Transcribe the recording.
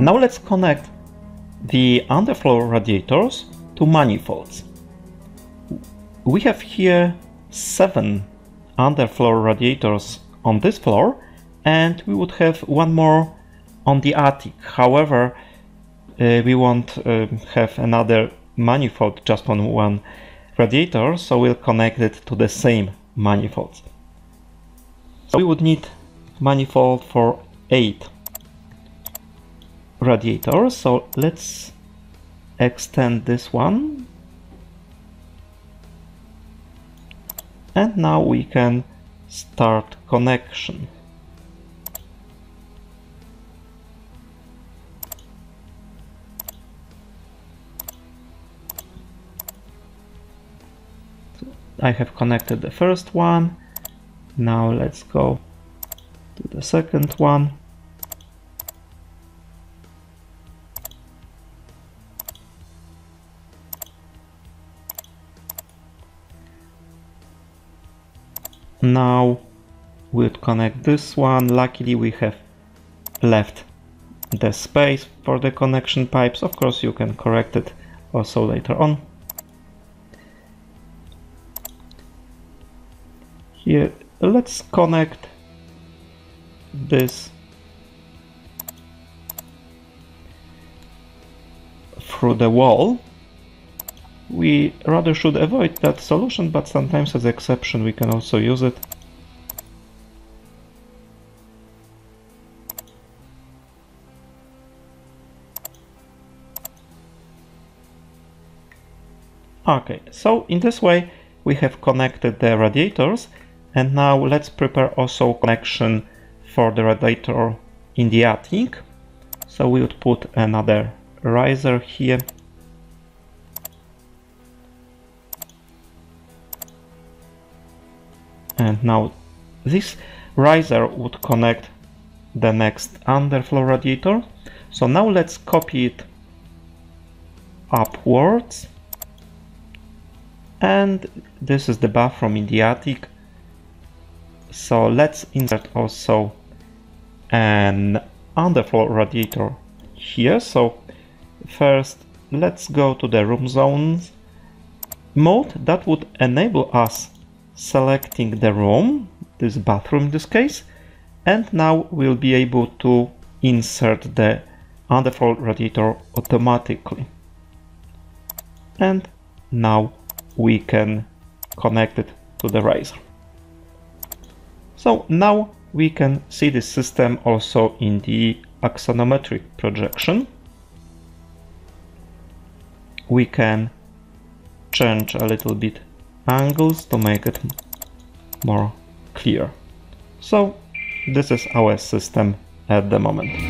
Now let's connect the underfloor radiators to manifolds. We have here seven underfloor radiators on this floor and we would have one more on the attic. However, uh, we won't uh, have another manifold just on one radiator, so we'll connect it to the same manifolds. So we would need manifold for 8 radiators, so let's extend this one. And now we can start connection. I have connected the first one. Now let's go to the second one. Now we'll connect this one. Luckily we have left the space for the connection pipes. Of course you can correct it also later on. Here, let's connect this through the wall. We rather should avoid that solution, but sometimes as exception we can also use it. Okay, so in this way we have connected the radiators and now let's prepare also connection for the radiator in the attic. So we would put another riser here. And now this riser would connect the next underfloor radiator. So now let's copy it upwards. And this is the bathroom in the attic so let's insert also an underfloor radiator here. So first let's go to the room zones mode that would enable us selecting the room, this bathroom in this case, and now we'll be able to insert the underfloor radiator automatically. And now we can connect it to the riser. So now we can see the system also in the axonometric projection. We can change a little bit angles to make it more clear. So this is our system at the moment.